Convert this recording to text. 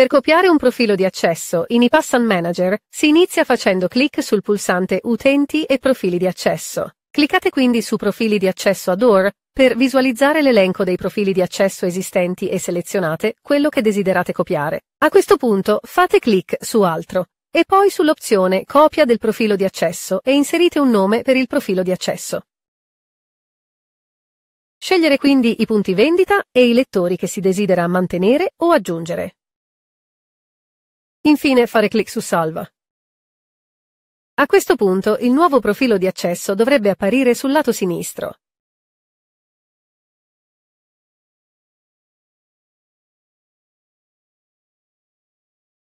Per copiare un profilo di accesso in iPassan Manager si inizia facendo clic sul pulsante Utenti e profili di accesso. Cliccate quindi su Profili di accesso ad OR per visualizzare l'elenco dei profili di accesso esistenti e selezionate quello che desiderate copiare. A questo punto fate clic su Altro e poi sull'opzione Copia del profilo di accesso e inserite un nome per il profilo di accesso. Scegliere quindi i punti vendita e i lettori che si desidera mantenere o aggiungere. Infine fare clic su Salva. A questo punto il nuovo profilo di accesso dovrebbe apparire sul lato sinistro.